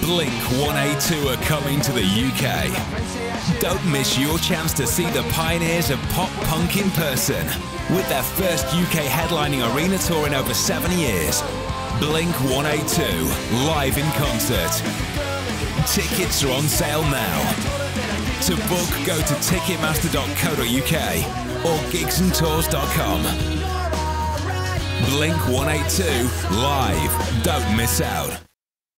Blink 182 are coming to the UK. Don't miss your chance to see the pioneers of pop punk in person with their first UK headlining arena tour in over seven years. Blink 182 live in concert. Tickets are on sale now. To book, go to ticketmaster.co.uk or gigsandtours.com. Blink 182 live. Don't miss out.